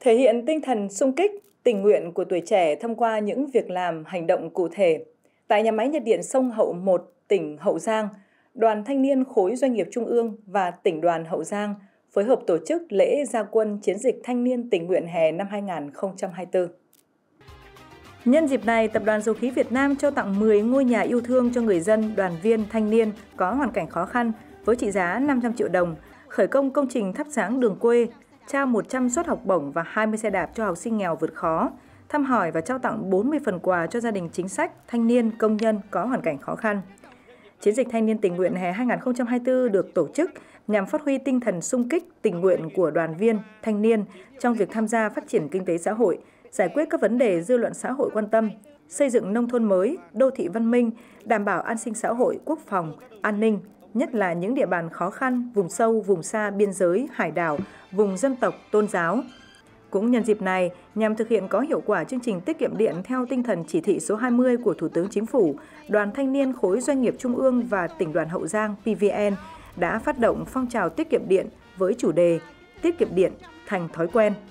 Thể hiện tinh thần sung kích, tình nguyện của tuổi trẻ thông qua những việc làm, hành động cụ thể. Tại nhà máy nhiệt điện sông Hậu 1, tỉnh Hậu Giang, Đoàn Thanh niên Khối Doanh nghiệp Trung ương và tỉnh đoàn Hậu Giang phối hợp tổ chức lễ gia quân chiến dịch thanh niên tình nguyện hè năm 2024. Nhân dịp này, Tập đoàn Dầu khí Việt Nam trao tặng 10 ngôi nhà yêu thương cho người dân, đoàn viên, thanh niên có hoàn cảnh khó khăn với trị giá 500 triệu đồng, khởi công công trình thắp sáng đường quê, trao 100 suất học bổng và 20 xe đạp cho học sinh nghèo vượt khó, thăm hỏi và trao tặng 40 phần quà cho gia đình chính sách, thanh niên, công nhân có hoàn cảnh khó khăn. Chiến dịch thanh niên tình nguyện hè 2024 được tổ chức nhằm phát huy tinh thần sung kích, tình nguyện của đoàn viên, thanh niên trong việc tham gia phát triển kinh tế xã hội, giải quyết các vấn đề dư luận xã hội quan tâm, xây dựng nông thôn mới, đô thị văn minh, đảm bảo an sinh xã hội, quốc phòng, an ninh, nhất là những địa bàn khó khăn, vùng sâu, vùng xa, biên giới, hải đảo, vùng dân tộc, tôn giáo. Cũng nhân dịp này, nhằm thực hiện có hiệu quả chương trình tiết kiệm điện theo tinh thần chỉ thị số 20 của Thủ tướng Chính phủ, Đoàn Thanh niên Khối Doanh nghiệp Trung ương và tỉnh đoàn Hậu Giang PVN đã phát động phong trào tiết kiệm điện với chủ đề Tiết kiệm điện thành thói quen –